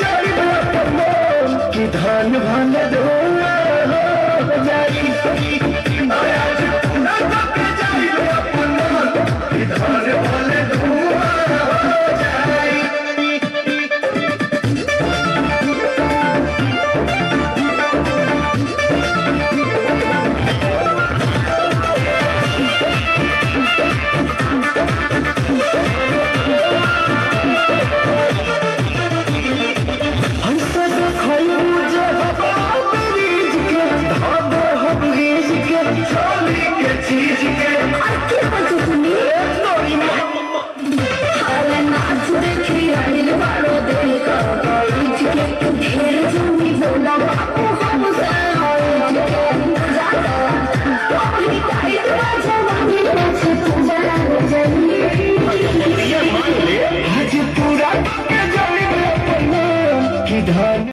जड़ी भर धान भान दो। आज पूरा धान